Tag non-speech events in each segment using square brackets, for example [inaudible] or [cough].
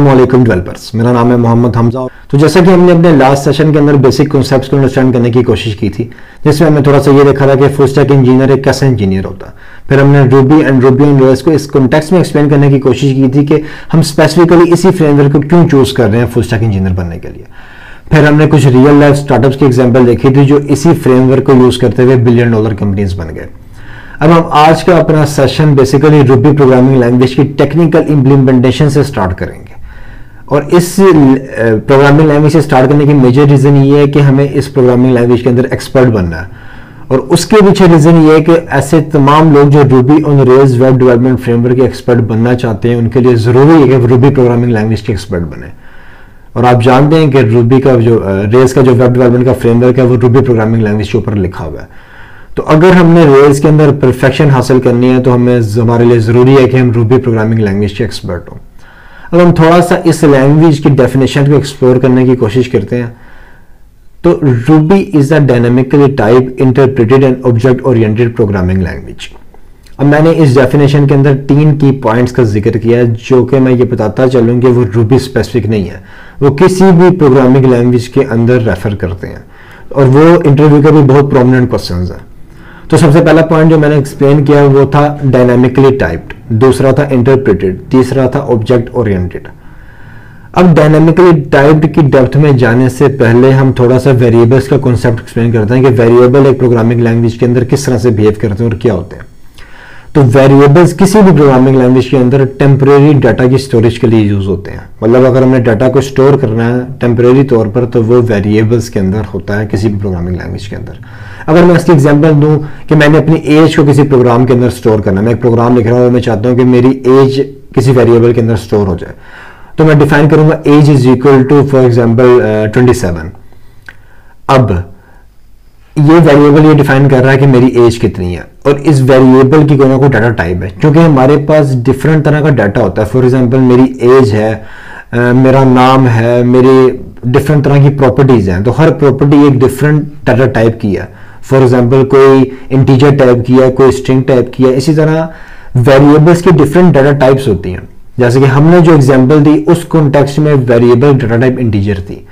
वालेकुम डेवलपर्स मेरा नाम है मोहम्मद हमजा। तो जैसा कि हमने अपने लास्ट सेशन के अंदर बेसिक कॉन्सेप्ट्स को अंडरस्टैंड करने की कोशिश की थी, जिसमें हमने थोड़ा सा ये देखा था कि फुल स्टैक इंजीनियर एक कैसा इंजीनियर होता फिर हमने Ruby and Ruby and Rails को इस कॉन्टेक्स्ट में एक्सप्लेन करने की कोशिश की थी कि हम स्पेसिफिकली इसी फ्रेमवर्क को क्यों चूज़ कर रहे हैं फुल स्टैक इंजीनियर बनने के लिए। फिर हमने कुछ रियल लाइफ स्टार्टअप्स की एग्ज़ाम्पल देखी थी जो इसी फ्रेमवर्क को यूज़ करते हुए बिलियन डॉलर कंपनीज़ बन गए। अब हम आज का अपना session basically Ruby programming language की टेक्निकल इंप्लीमेंटेशन से स्टार्ट करेंगे। और इस प्रोग्रामिंग लैंग्वेज से स्टार्ट करने की मेजर रीजन ये है कि हमें इस प्रोग्रामिंग लैंग्वेज के अंदर एक्सपर्ट बनना है। और उसके पीछे रीजन ये है कि ऐसे तमाम लोग जो Ruby on Rails web development framework के एक्सपर्ट बनना चाहते हैं, उनके लिए ज़रूरी है कि रूबी प्रोग्रामिंग लैंग्वेज के एक्सपर्ट बने। और आप जानते हैं कि रूबी का जो रेल्स का जो वेब डेवलपमेंट का फ्रेमवर्क है, वो रूबी प्रोग्रामिंग लैंग्वेज के ऊपर लिखा हुआ है। तो अगर हमने रेल्स के अंदर परफेक्शन हासिल करनी है तो हमें हमारे लिए ज़रूरी है कि हम रूबी प्रोग्रामिंग लैंग्वेज के एक्सपर्ट हों। अब हम थोड़ा सा इस लैंग्वेज की डेफिनेशन को एक्सप्लोर करने की कोशिश करते हैं तो Ruby is a dynamically type interpreted and object oriented programming language अब मैंने इस डेफिनेशन के अंदर तीन की पॉइंट्स का ज़िक्र किया जो कि मैं ये बताता चलूँ कि वो रूबी स्पेसिफिक नहीं है। वो किसी भी प्रोग्रामिंग लैंग्वेज के अंदर रेफर करते हैं। और वो इंटरव्यू के भी बहुत प्रोमिनेंट क्वेश्चन है। तो सबसे पहला पॉइंट जो मैंने एक्सप्लेन किया वो था डायनामिकली टाइप्ड दूसरा था इंटरप्रिटेड तीसरा था ऑब्जेक्ट ओरिएंटेड अब डायनामिकली टाइप्ड की डेप्थ में जाने से पहले हम थोड़ा सा वेरिएबल्स का कॉन्सेप्ट एक्सप्लेन करते हैं कि वेरिएबल एक प्रोग्रामिंग लैंग्वेज के अंदर किस तरह से बिहेव करते हैं और क्या होते हैं। तो वेरिएबल्स किसी भी प्रोग्रामिंग लैंग्वेज के अंदर टेम्परेरी डाटा की स्टोरेज के लिए यूज़ होते हैं। मतलब अगर हमने डाटा को स्टोर करना है टेम्परेरी तौर पर तो वो वेरिएबल्स के अंदर होता है किसी भी प्रोग्रामिंग लैंग्वेज के अंदर। अगर मैं इसकी एग्जांपल दूँ कि मैंने अपनी एज को किसी प्रोग्राम के अंदर स्टोर करना मैं एक प्रोग्राम लिख रहा हूँ मैं चाहता हूँ कि मेरी एज किसी वेरिएबल के अंदर स्टोर हो जाए तो मैं डिफाइन करूँगा age is equal to for example twenty अब ये वेरिएबल ये डिफाइन कर रहा है कि मेरी एज कितनी है। और इस वेरिएबल की कोई ना कोई डाटा टाइप है। क्योंकि हमारे पास डिफरेंट तरह का डाटा होता है। फॉर एग्जांपल मेरी एज है मेरा नाम है, मेरी डिफरेंट तरह की प्रॉपर्टीज़ हैं। तो हर प्रॉपर्टी एक डिफरेंट डाटा टाइप की है। फॉर एग्ज़ाम्पल कोई इंटीजर टाइप की है, कोई स्ट्रिंग टाइप की है। इसी तरह वेरिएबल्स की डिफरेंट डाटा टाइप्स होती हैं। जैसे कि हमने जो एग्ज़ाम्पल दी, उस कॉन्टेक्स्ट में वेरिएबल डाटा टाइप इंटीजर थी।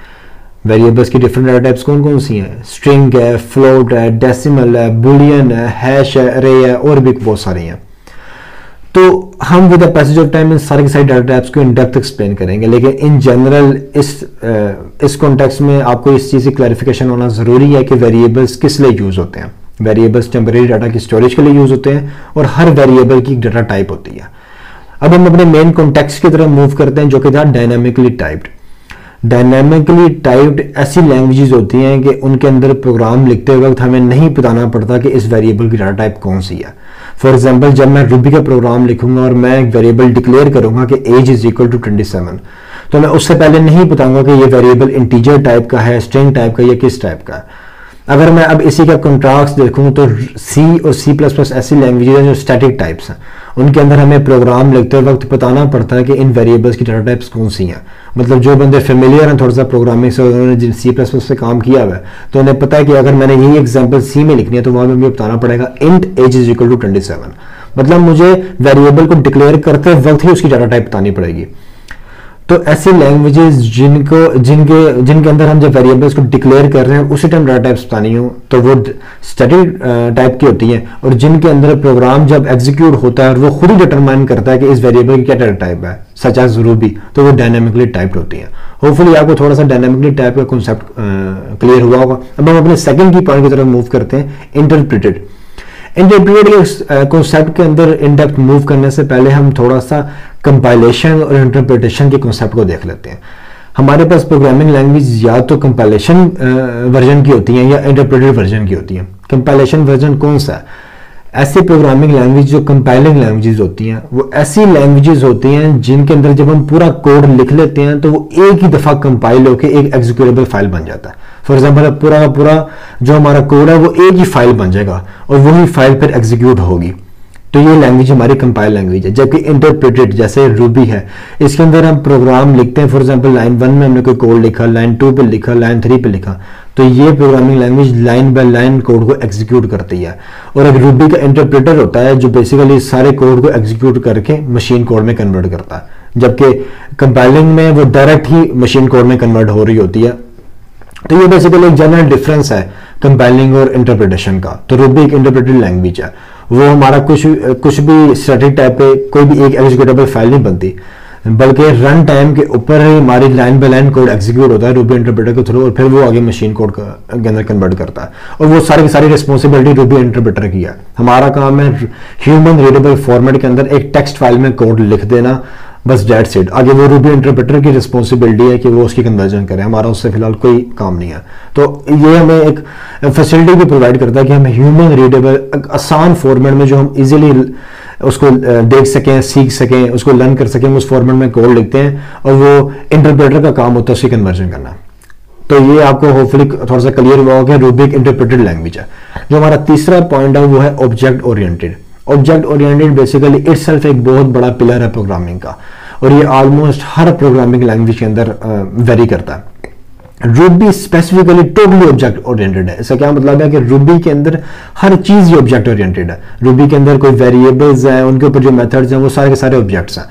वेरिएबल्स की डिफरेंट डाटा टाइप्स कौन कौन सी हैं? स्ट्रिंग है फ्लोट है डेसिमल है बुलियन है हैश है रे है, और भी बहुत सारी हैं। तो हम with the passage of time इन सारे के सारे डाटा टाइप्स को इन डेप्थ एक्सप्लेन करेंगे, लेकिन इन जनरल इस इस कॉन्टेक्स्ट में आपको इस चीज़ की क्लैरिफिकेशन होना ज़रूरी है कि वेरिएबल्स किस लिए यूज़ होते हैं। वेरिएबल्स टेम्परेरी डाटा की स्टोरेज के लिए यूज़ होते हैं, और हर वेरिएबल की डाटा टाइप होती है। अब हम अपने मेन कॉन्टेक्स्ट की तरफ़ मूव करते हैं, जो कि था डायनामिकली टाइप्ड डायनेमिकली टाइप्ड ऐसी लैंग्वेजेस होती हैं कि उनके अंदर प्रोग्राम लिखते वक्त हमें नहीं बताना पड़ता कि इस वेरिएबल की डाटा टाइप कौन सी है। फॉर एग्ज़ाम्पल जब मैं रूबी का प्रोग्राम लिखूँगा और मैं एक वेरिएबल डिक्लेयर करूँगा कि age is equal to twenty seven तो मैं उससे पहले नहीं बताऊँगा कि ये वेरिएबल इंटीजर टाइप का है स्ट्रिंग टाइप का या किस टाइप का है। अगर मैं अब इसी का कॉन्ट्रास्ट देखूँ तो सी और सी प्लस प्लस ऐसी लैंग्वेजेस हैं जो स्टैटिक टाइप्स हैं। उनके अंदर हमें प्रोग्राम लिखते वक्त बताना पड़ता है कि इन वेरिएबल्स की डाटा टाइप्स कौन सी हैं। मतलब जो बंदे फेमिलियर हैं, थोड़ा सा प्रोग्रामिंग से, उन्होंने जिन सी प्लस प्लस से काम किया हुआ है तो उन्हें पता है कि अगर मैंने यही एग्ज़ाम्पल सी में लिखनी है तो वहाँ पर मुझे बताना पड़ेगा int age is equal to twenty seven मतलब मुझे वेरिएबल को डिक्लेयर करते वक्त ही उसकी डाटा टाइप बतानी पड़ेगी। तो ऐसी लैंग्वेजेस जिनको, जिनके जिनके अंदर हम जब वेरिएबल्स को डिक्लेयर कर रहे हैं, उसी टाइम डाटा टाइप्स बतानी हो तो वो स्टडी टाइप की होती है। और जिनके अंदर प्रोग्राम जब एग्जीक्यूट होता है, और वो खुद ही डिटरमाइन करता है कि इस वेरिएबल की क्या डाटा टाइप है सच एज रूबी तो वो डायनेमिकली टाइप्ड होती है। होपफुली आपको थोड़ा सा डायनेमिकली टाइप का कॉन्सेप्ट क्लियर हुआ होगा। अब हम अपने सेकेंड की पॉइंट की तरफ़ मूव करते हैं इंटरप्रिटेड इंटरप्रिटेड कॉन्सेप्ट के अंदर इन डेप्थ मूव करने से पहले हम थोड़ा सा कंपाइलेशन और इंटरप्रिटेशन के कॉन्सेप्ट को देख लेते हैं। हमारे पास प्रोग्रामिंग लैंग्वेज या तो कंपाइलेशन वर्जन की होती हैं या इंटरप्रेटेड वर्जन की होती हैं। कंपाइलेशन वर्जन कौन सा? है ऐसे प्रोग्रामिंग लैंग्वेज जो कंपाइलिंग लैंग्वेजेस होती हैं, वो ऐसी लैंग्वेजेस होती हैं जिनके अंदर जब हम पूरा कोड लिख लेते हैं तो वो एक ही दफ़ा कंपाइल होकर एक एग्जीक्यूटेबल फ़ाइल बन जाता है। फॉर एग्ज़ाम्पल पूरा का पूरा जो हमारा कोड है, वो एक ही फ़ाइल बन जाएगा और वही फ़ाइल फिर एग्जीक्यूट होगी। तो ये लैंग्वेज हमारी कंपाइल लैंग्वेज है, जबकि इंटरप्रेटेड जैसे रूबी है, इसके अंदर हम प्रोग्राम लिखते हैं फॉर एग्जांपल लाइन वन में हमने कोई कोड लिखा लाइन टू पे लिखा लाइन थ्री पे लिखा तो ये programming language line by line code को एग्जीक्यूट करती है। और एक रूबी का इंटरप्रेटर होता है, जो बेसिकली सारे कोड को एग्जीक्यूट करके मशीन कोड में कन्वर्ट करता है, जबकि कंपाइलिंग में वो डायरेक्ट ही मशीन कोड में कन्वर्ट हो रही होती है। तो ये बेसिकली एक जनरल डिफरेंस है कंपाइलिंग और इंटरप्रिटेशन का। तो रूबी एक इंटरप्रेटेड लैंग्वेज है। वो हमारा कुछ कुछ भी स्टैटिक टाइप पे, कोई भी एक एग्जीक्यूटेबल फ़ाइल नहीं बनती। बल्कि रन टाइम के ऊपर ही हमारी line by line code execute होता है रूबी इंटरप्रेटर के थ्रू और फिर वो आगे मशीन कोड के अंदर कन्वर्ट करता है। और वो सारी की सारी रिस्पॉन्सिबिलिटी रूबी इंटरप्रेटर की है। हमारा काम है ह्यूमन रीडेबल फॉर्मेट के अंदर एक टेक्स्ट फ़ाइल में कोड लिख देना बस डेट सेट आगे वो रूबी इंटरप्रेटर की रिस्पॉन्सिबिलिटी है कि वो उसकी कन्वर्जन करे। हमारा उससे फ़िलहाल कोई काम नहीं है। तो ये हमें एक फैसिलिटी भी प्रोवाइड करता है कि हम ह्यूमन रीडेबल आसान फॉर्मेट में जो हम इजीली उसको देख सकें, सीख सकें, उसको लर्न कर सकें उस फॉर्मेट में कोड लिखते हैं और वो इंटरप्रेटर का काम होता है उसकी कन्वर्जन करना। तो ये आपको होपफुली थोड़ा सा क्लियर हुआ होगा रूबिक इंटरप्रेटेड लैंग्वेज है। जो हमारा तीसरा पॉइंट है वो है object oriented object oriented basically it एक बहुत बड़ा पिलर है प्रोग्रामिंग का। और ये ऑलमोस्ट हर प्रोग्रामिंग लैंग्वेज के अंदर वेरी करता है। Ruby specifically totally object oriented है। इसका क्या मतलब है कि रूबी के अंदर हर चीज़ ही ऑब्जेक्ट ओरिएंटेड है। रूबी के अंदर कोई वेरिएबल्स हैं, उनके ऊपर जो मेथड्स हैं, वो सारे के सारे ऑब्जेक्ट्स हैं।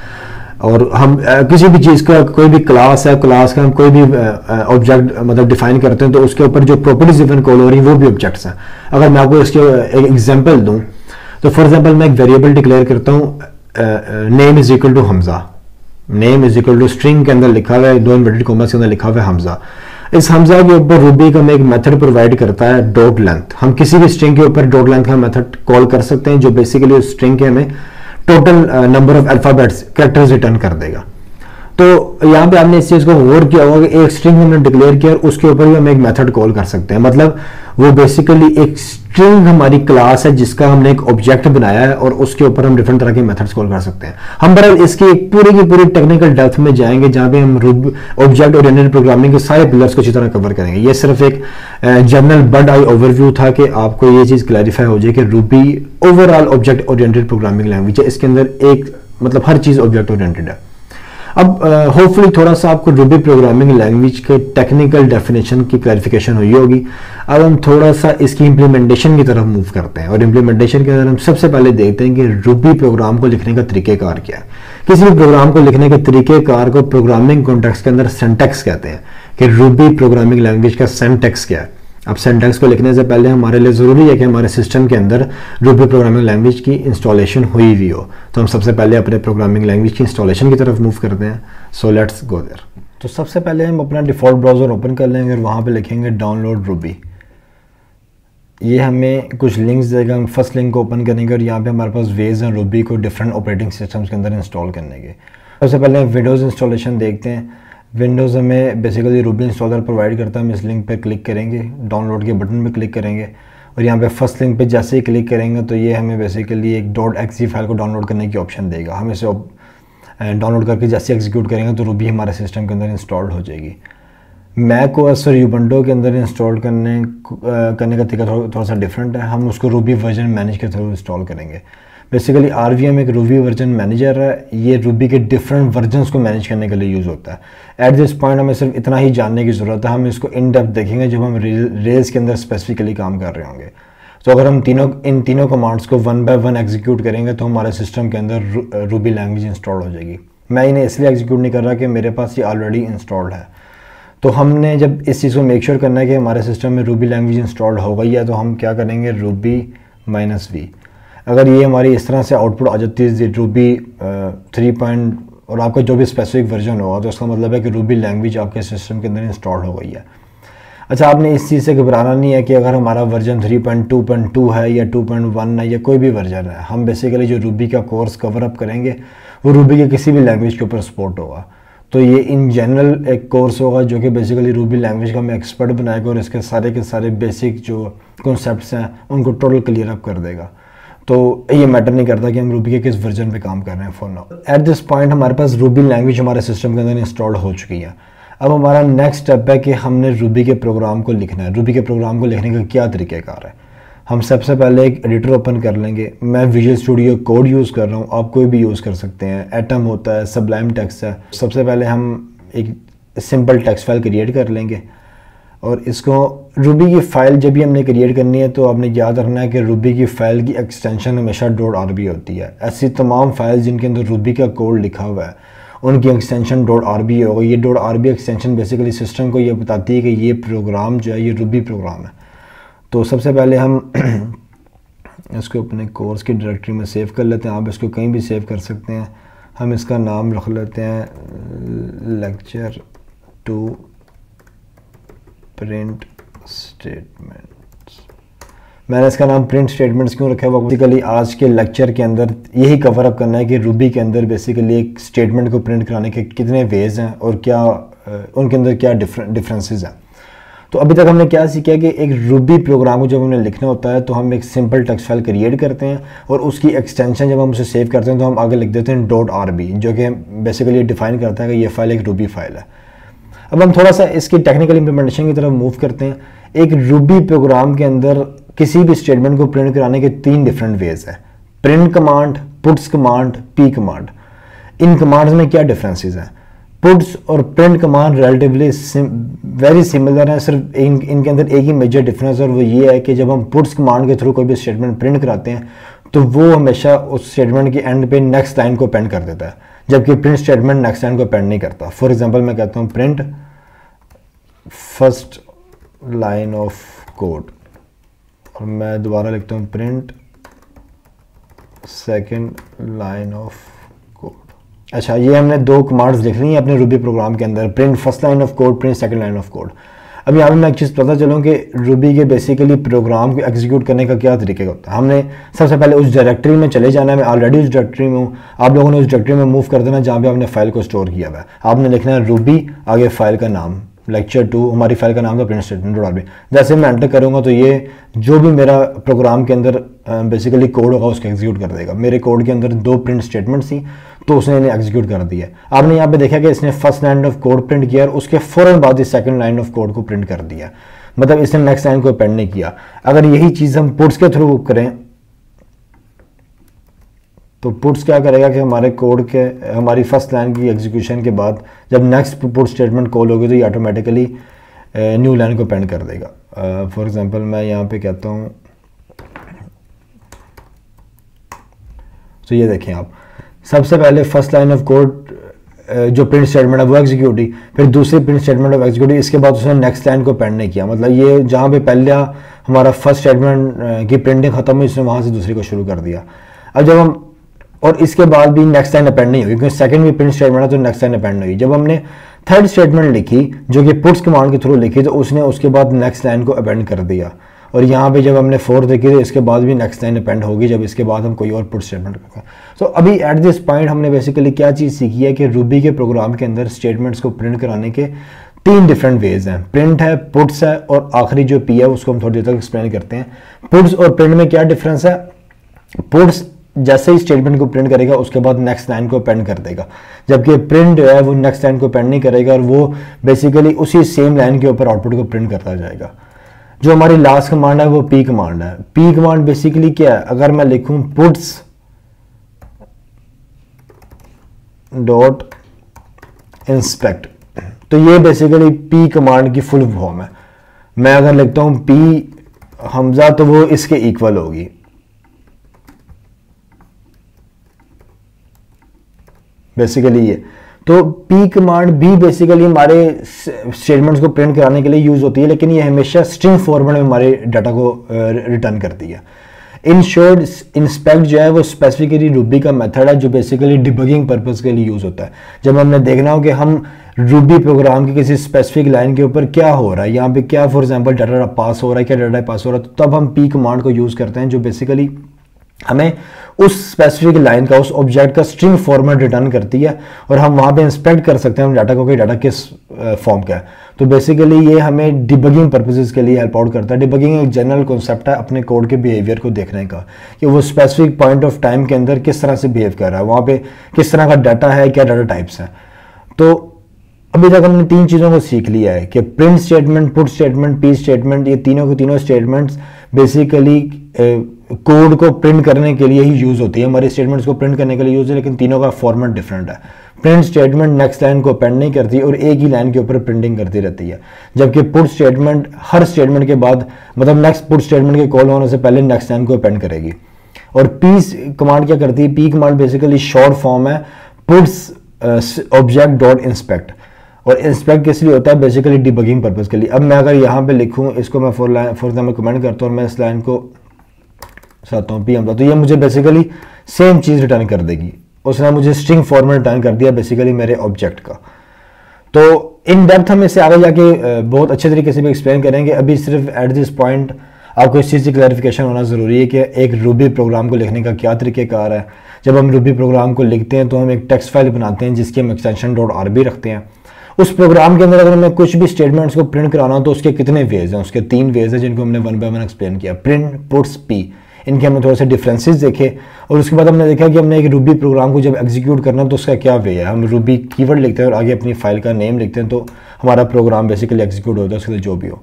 और हम किसी भी चीज़ का, कोई भी क्लास है क्लास का हम कोई भी ऑब्जेक्ट मतलब डिफाइन करते हैं तो उसके ऊपर जो प्रॉपर्टीज़ इवन कॉल हो रही है वो भी ऑब्जेक्ट्स हैं। अगर मैं आपको इसके एक एग्ज़ाम्पल दूँ तो फॉर एग्ज़ाम्पल मैं एक वेरिएबल डिक्लेयर करता हूँ name is equal to Hamza name is equal to string के अंदर लिखा हुआ है, दो इन्वर्टेड कॉमर्स के अंदर लिखा हुआ है हमजा। इस हमजा के ऊपर रूबी का एक मेथड प्रोवाइड करता है डॉट लेंथ हम किसी भी स्ट्रिंग के ऊपर डॉट लेंथ का मेथड कॉल कर सकते हैं, जो बेसिकली उस स्ट्रिंग के हमें total number of alphabets characters return कर देगा। तो यहाँ पे आपने इस चीज़ को गौर किया होगा कि एक स्ट्रिंग हमने डिक्लेयर किया और उसके ऊपर भी हम एक मेथड कॉल कर सकते हैं। मतलब वो बेसिकली एक स्ट्रिंग हमारी क्लास है, जिसका हमने एक ऑब्जेक्ट बनाया है और उसके ऊपर हम डिफरेंट तरह के मेथड्स कॉल कर सकते हैं। हम बरल इसकी पूरी की पूरी टेक्निकल डेप्थ में जाएँगे, जहाँ पे हम ऑब्जेक्ट ओरिएंटेड प्रोग्रामिंग के सारे पिलर्स को अच्छी तरह कवर करेंगे। ये सिर्फ़ एक जनरल बर्ड आई ओवरव्यू था कि आपको ये चीज़ क्लैरिफाई हो जाए कि Ruby overall object oriented programming language है। इसके अंदर एक मतलब हर चीज़ ऑब्जेक्ट ओरिएंटेड है। अब होपफुली uh, थोड़ा सा आपको रूबी प्रोग्रामिंग लैंग्वेज के टेक्निकल डेफिनेशन की क्लैरिफिकेशन हुई होगी। अब हम थोड़ा सा इसकी इम्प्लीमेंटेशन की तरफ़ मूव करते हैं और इम्प्लीमेंटेशन के अंदर हम सबसे पहले देखते हैं कि रूबी प्रोग्राम को लिखने का तरीकेकार क्या है। किसी भी प्रोग्राम को लिखने के तरीकेकार को प्रोग्रामिंग कॉन्टेक्स के अंदर सेंटेक्स कहते हैं कि रूबी प्रोग्रामिंग लैंग्वेज का सेंटेक्स क्या है। अब सेंटेक्स को लिखने से पहले हमारे लिए ज़रूरी है कि हमारे सिस्टम के अंदर रूबी प्रोग्रामिंग लैंग्वेज की इंस्टॉलेशन हुई हुई हो। तो हम सबसे पहले अपने प्रोग्रामिंग लैंग्वेज की इंस्टॉलेशन की तरफ़ मूव करते हैं। सो लेट्स गो देर तो सबसे पहले हम अपना डिफ़ॉल्ट ब्राउज़र ओपन कर लेंगे और वहाँ पर लिखेंगे डाउनलोड रूबी ये हमें कुछ लिंक्स देगा। हम फ़र्स्ट लिंक को ओपन करेंगे और यहाँ पे हमारे पास वेज हैं रूबी को डिफरेंट ऑपरेटिंग सिस्टम्स के अंदर इंस्टॉल करने के। सबसे पहले विंडोज़ इंस्टॉलेशन देखते हैं। विंडोज़ हमें बेसिकली रूबी इंस्टॉलर प्रोवाइड करता है। हम इस लिंक पर क्लिक करेंगे डाउनलोड के बटन पे क्लिक करेंगे और यहाँ पे फ़र्स्ट लिंक पे जैसे ही क्लिक करेंगे तो ये हमें बेसिकली एक. डॉट एक्सी फ़ाइल को डाउनलोड करने की ऑप्शन देगा। हम इसे डाउनलोड करके जैसे एग्जीक्यूट करेंगे तो रूबी हमारे सिस्टम के अंदर इंस्टॉल्ड हो जाएगी। मैक को और यूबंडो के अंदर इंस्टॉल करने करने का तरीका थोड़ा थोड़ा सा डिफरेंट है। हम उसको रूबी वर्जन मैनेज के थ्रू इंस्टॉल करेंगे। बेसिकली आरवीएम एक रूबी वर्जन मैनेजर है। ये रूबी के डिफरेंट वर्जन्स को मैनेज करने के लिए यूज़ होता है। एट दिस पॉइंट हमें सिर्फ़ इतना ही जानने की ज़रूरत है। हम इसको इन डेप्थ देखेंगे जब हम रेल्स के अंदर स्पेसिफिकली काम कर रहे होंगे। तो अगर हम तीनों, इन तीनों कमांड्स को वन बाय वन एग्जीक्यूट करेंगे तो हमारे सिस्टम के अंदर रूबी लैंग्वेज इंस्टॉल हो जाएगी। मैं इन्हें इसलिए एग्जीक्यूट नहीं कर रहा कि मेरे पास ये ऑलरेडी इंस्टॉल्ड है। तो हमने जब इस चीज़ को मेक श्योर करना है कि हमारे सिस्टम में रूबी लैंग्वेज इंस्टॉल्ड हो गई है तो हम क्या करेंगे? रूबी माइनस वी अगर ये हमारी इस तरह से आउटपुट आ जाती है रूबी थ्री पॉइंट और आपका जो भी स्पेसिफिक वर्जन होगा तो उसका मतलब है कि रूबी लैंग्वेज आपके सिस्टम के अंदर इंस्टॉल हो गई है। अच्छा आपने इस चीज़ से घबराना नहीं है कि अगर हमारा वर्जन 3.2.2 है, या 2.1 है, या कोई भी वर्जन है, हम बेसिकली जो रूबी का कोर्स कवर अप करेंगे, वो रूबी के किसी भी लैंग्वेज के ऊपर सपोर्ट होगा। तो ये इन जनरल एक कोर्स होगा जो कि बेसिकली रूबी लैंग्वेज का हमें एक्सपर्ट बनाएगा और इसके सारे के सारे बेसिक जो कॉन्सेप्ट हैं, उनको टोटल क्लियर अप कर देगा। तो ये मैटर नहीं करता कि हम रूबी के किस वर्जन पे काम कर रहे हैं for now at this point हमारे पास रूबी लैंग्वेज हमारे सिस्टम के अंदर इंस्टॉल हो चुकी है. अब हमारा नेक्स्ट स्टेप है कि हमने रूबी के प्रोग्राम को लिखना है. रूबी के प्रोग्राम को लिखने का क्या तरीक़ेकार है? हम सबसे पहले एक एडिटर ओपन कर लेंगे. मैं विजुअल स्टूडियो कोड यूज़ कर रहा हूँ. आप कोई भी यूज़ कर सकते हैं. एटम होता है सबलाइम टेक्स्ट है. सबसे पहले हम एक सिंपल टेक्स्ट फ़ाइल क्रिएट कर लेंगे और इसको रूबी की फ़ाइल जब भी हमने क्रिएट करनी है तो आपने याद रखना है कि रूबी की फ़ाइल की एक्सटेंशन हमेशा डॉट आर होती है। ऐसी तमाम फ़ाइल जिनके अंदर रूबी का कोड लिखा हुआ है, उनकी एक्सटेंशन डॉट आर बी होगा ये dot R B extension basically system को ये बताती है कि ये प्रोग्राम जो है, ये रूबी प्रोग्राम है। तो सबसे पहले हम [clears throat] इसको अपने कोर्स की डायरेक्टरी में सेव कर लेते हैं। आप इसको कहीं भी सेव कर सकते हैं। हम इसका नाम रख लेते हैं लेक्चर टू प्रिंट स्टेटमेंट्स मैंने इसका नाम प्रिंट स्टेटमेंट्स क्यों रखा है? बेसिकली आज के लेक्चर के अंदर यही कवर अप करना है कि रूबी के अंदर बेसिकली एक स्टेटमेंट को प्रिंट कराने के कितने वेज हैं और क्या उनके अंदर क्या डिफरेंसेस हैं। तो अभी तक हमने क्या सीखा कि एक रूबी प्रोग्राम को जब हमें लिखना होता है तो हम एक सिंपल टेक्स्ट फ़ाइल क्रिएट करते हैं और उसकी एक्सटेंशन जब हम उसे सेव करते हैं तो हम आगे लिख देते हैं डॉट आर जो कि बेसिकली डिफाइन करता है कि ये फ़ाइल एक रूबी फ़ाइल है। अब हम थोड़ा सा इसकी टेक्निकल इंप्लीमेंटेशन की तरफ़ मूव करते हैं। एक रूबी प्रोग्राम के अंदर किसी भी स्टेटमेंट को प्रिंट कराने के तीन डिफरेंट वेज है। Print command puts command P command इन कमांड्स में क्या डिफरेंसेस हैं? पुट्स और print command relatively very similar हैं। सिर्फ़ इन, इनके अंदर एक ही मेजर डिफरेंस और वो ये है कि जब हम पुट्स कमांड के थ्रू कोई भी स्टेटमेंट प्रिंट कराते हैं तो वो हमेशा उस स्टेटमेंट के एंड पे नेक्स्ट लाइन को पेंड कर देता है। जबकि प्रिंट स्टेटमेंट नेक्स्ट लाइन को पेंड नहीं करता। फॉर एग्ज़ाम्पल मैं कहता हूँ print first line of code. और मैं दोबारा लिखता हूँ, print second line of code. अच्छा ये हमने दो कमांड्स लिख ली हैं अपने रूबी प्रोग्राम के अंदर। Print first line of code, print second line of code. अब यहाँ पे मैं एक चीज़ पता चलूँ कि रूबी के बेसिकली प्रोग्राम को एग्जीक्यूट करने का क्या तरीके होता है। हमने सबसे पहले उस डायरेक्टरी में चले जाना है। मैं ऑलरेडी उस डायरेक्टरी में हूँ। आप लोगों ने उस डायरेक्टरी में मूव कर देना जहाँ पे आपने फ़ाइल को स्टोर किया हुआ है। आपने लिखना है रूबी आगे फ़ाइल का नाम। लेक्चर टू हमारी फ़ाइल का नाम था प्रिंट स्टेटमेंट डॉट जैसे मैं एंटर करूँगा तो ये जो भी मेरा प्रोग्राम के अंदर बेसिकली कोड होगा उसको एग्जीक्यूट कर देगा। मेरे कोड के अंदर दो प्रिंट स्टेटमेंट थी तो उसने इन्हें एग्जीक्यूट कर दिया आपने यहाँ पे देखा कि इसने first line of code print किया और उसके फ़ौरन बाद ही सेकंड लाइन ऑफ़ कोड को प्रिंट कर दिया। मतलब इसने नेक्स्ट लाइन को पेंड नहीं किया। अगर यही चीज़ हम पुट्स के थ्रू करें तो पुट्स क्या करेगा कि हमारे कोड के, हमारी फ़र्स्ट लाइन की एग्जीक्यूशन के बाद जब नेक्स्ट पुट स्टेटमेंट कॉल होगी तो ये ऑटोमेटिकली न्यू लाइन को पेंड कर देगा। फॉर एग्जांपल मैं यहाँ पे कहता हूँ तो ये देखें आप। सबसे पहले फ़र्स्ट लाइन ऑफ़ कोड जो प्रिंट स्टेटमेंट है वो एग्जीक्यूट फिर दूसरी प्रिंट स्टेटमेंट ऑफ़ एग्जीक्यूट इसके बाद उसने नेक्स्ट लाइन को पेंड नहीं किया। मतलब ये जहाँ पे पहले हमारा फ़र्स्ट स्टेटमेंट की प्रिंटिंग खत्म हुई, उसने वहाँ से दूसरी को शुरू कर दिया। अब जब हम और इसके बाद भी नेक्स्ट लाइन अपेंड नहीं हुई, क्योंकि सेकंड भी प्रिंट स्टेटमेंट है तो नेक्स्ट लाइन अपेंड हुई। जब हमने थर्ड स्टेटमेंट लिखी, जो कि पुट्स कमांड के थ्रू लिखी तो उसने उसके बाद नेक्स्ट लाइन को अपेंड कर दिया। और यहाँ पे जब हमने फोर्थ देखी तो इसके बाद भी नेक्स्ट लाइन अपेंड होगी, जब इसके बाद हम कोई और पुट स्टेटमेंट करते हैं तो अभी एट दिस पॉइंट हमने बेसिकली क्या चीज़ सीखी है कि रूबी के प्रोग्राम के अंदर स्टेटमेंट्स को प्रिंट कराने के तीन डिफरेंट वेज हैं। प्रिंट है पुट्स है, और आखिरी जो पी है, उसको हम थोड़ी देर तक एक्सप्लेन करते हैं। पुट्स और प्रिंट में क्या डिफरेंस है? पुट्स जैसे ही स्टेटमेंट को प्रिंट करेगा, उसके बाद नेक्स्ट लाइन को पेंड कर देगा। जबकि प्रिंट जो है, वो नेक्स्ट लाइन को पेंड नहीं करेगा और वो बेसिकली उसी सेम लाइन के ऊपर आउटपुट को प्रिंट करता जाएगा। जो हमारी लास्ट कमांड है, वो पी कमांड है। पी कमांड बेसिकली क्या है? अगर मैं लिखूं पुट्स डॉट इंस्पेक्ट तो ये बेसिकली पी कमांड की फुल फॉर्म है। मैं अगर लिखता हूँ पी हमजा तो वो इसके इक्वल होगी। बेसिकली ये। तो पी कमांड भी बेसिकली हमारे स्टेटमेंट्स को प्रिंट कराने के लिए यूज़ होती है, लेकिन ये हमेशा स्ट्रिंग फॉर्मेट में हमारे डाटा को रिटर्न करती है। इन शॉर्ट इंस्पेक्ट जो है वो स्पेसिफिकली रूबी का मेथड है, जो बेसिकली डिबगिंग पर्पज़ के लिए यूज़ होता है। जब हमने देखना हो कि हम रूबी प्रोग्राम की किसी स्पेसिफिक लाइन के ऊपर क्या हो रहा है, यहाँ पे क्या फॉर एग्जांपल डाटा पास हो रहा है, क्या डाटा पास हो रहा है तो तब हम पी कमांड को यूज़ करते हैं, जो बेसिकली हमें उस स्पेसिफिक लाइन का, उस ऑब्जेक्ट का स्ट्रिंग फॉर्मेट रिटर्न करती है और हम वहाँ पे इंस्पेक्ट कर सकते हैं हम डाटा को कि डाटा किस फॉर्म का है। तो बेसिकली ये हमें डिबगिंग पर्पसेस के लिए हेल्प आउट करता है। डिबगिंग एक जनरल कॉन्सेप्ट है अपने कोड के बिहेवियर को देखने का, कि वो स्पेसिफिक पॉइंट ऑफ़ टाइम के अंदर किस तरह से बिहेव कर रहा है, वहाँ पे किस तरह का डाटा है, क्या डाटा टाइप्स है। तो अभी तक हमने तीन चीज़ों को सीख लिया है कि print statement put statement P statement ये तीनों के तीनों स्टेटमेंट्स बेसिकली कोड को प्रिंट करने के लिए ही यूज़ होती है। हमारे स्टेटमेंट्स को प्रिंट करने के लिए यूज़ है, लेकिन तीनों का फॉर्मेट डिफरेंट है। प्रिंट स्टेटमेंट नेक्स्ट लाइन को अपेंड नहीं करती और एक ही लाइन के ऊपर प्रिंटिंग करती रहती है। जबकि पुट स्टेटमेंट हर स्टेटमेंट के बाद मतलब नेक्स्ट पुट स्टेटमेंट के कॉल होने से पहले नेक्स्ट लाइन को अपेंड करेगी। और पी कमांड क्या करती है? P command basically short form है। पुट्स ऑब्जेक्ट डॉट इंस्पेक्ट और इंस्पेक्ट किस लिए होता है? बेसिकली डिबगिंग पर्पज के लिए। अब मैं अगर यहाँ पे लिखूँ, इसको मैं four line for example comment करता हूँ और मैं इस लाइन को चाहता हूँ पी तो ये मुझे बेसिकली सेम चीज़ रिटर्न कर देगी। उसने मुझे स्ट्रिंग फॉर्मेट रिटर्न कर दिया बेसिकली मेरे ऑब्जेक्ट का। तो इन डेप्थ हम इसे आगे जाके बहुत अच्छे तरीके से भी एक्सप्लेन करेंगे। अभी सिर्फ़ एट दिस पॉइंट आपको इस चीज़ की क्लैरिफिकेशन होना ज़रूरी है कि एक रूबी प्रोग्राम को लिखने का क्या तरीक़ेकार है। जब हम रूबी प्रोग्राम को लिखते हैं तो हम एक टेक्स्ट फ़ाइल बनाते हैं जिसकी हम एक्सटेंशन डॉट आर बी रखते हैं। उस प्रोग्राम के अंदर अगर हमें कुछ भी स्टेटमेंट्स को प्रिंट कराना हो तो उसके कितने वेज हैं? उसके तीन वेज हैं जिनको हमने वन बाय वन एक्सप्लेन किया। प्रिंट पुट्स पी इनके हमने थोड़े से डिफरेंसेस देखे और उसके बाद हमने देखा कि हमने एक रूबी प्रोग्राम को जब एग्जीक्यूट करना है तो उसका क्या वे है? हम रूबी कीवर्ड लिखते हैं और आगे अपनी फ़ाइल का नेम लिखते हैं तो हमारा प्रोग्राम बेसिकली एग्जीक्यूट होता है, उसके लिए जो भी हो।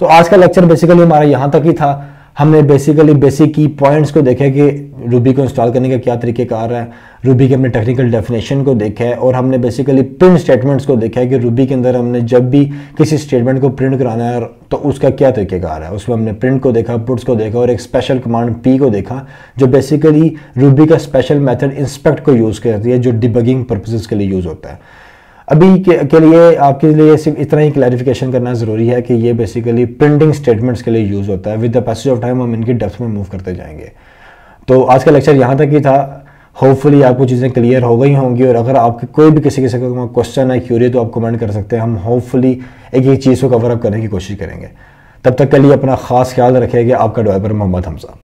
तो आज का लेक्चर बेसिकली हमारा यहाँ तक ही था। हमने बेसिकली बेसिक की पॉइंट्स को देखा कि रूबी को इंस्टॉल करने का क्या तरीके कार है। रूबी के अपने टेक्निकल डेफिनेशन को देखा है और हमने बेसिकली प्रिंट स्टेटमेंट्स को देखा है कि रूबी के अंदर हमने जब भी किसी स्टेटमेंट को प्रिंट कराना है तो उसका क्या तरीके कार है। उसमें हमने प्रिंट को देखा पुट्स को देखा और एक स्पेशल कमांड पी को देखा, जो बेसिकली रूबी का स्पेशल मैथड इंस्पेक्ट को यूज़ करती है, जो डिबगिंग पर्पजेज़ के लिए यूज़ होता है। अभी के, के लिए आपके लिए सिर्फ़ इतना ही क्लैरिफिकेशन करना ज़रूरी है कि ये बेसिकली प्रिंटिंग स्टेटमेंट्स के लिए यूज़ होता है. With the passage of time हम इनकी डेप्थ में मूव करते जाएँगे. तो आज का लेक्चर यहाँ तक ही था. होपफुली आपको चीज़ें क्लियर हो गई होंगी और अगर आपके कोई भी किसी किसी का क्वेश्चन है क्यूरी तो आप कमेंट कर सकते हैं. हम होपफुली एक एक चीज़ को कवर अप करने की कोशिश करेंगे. तब तक के लिए अपना खास ख्याल रखेगा आपका ड्राइवर मोहम्मद हमजा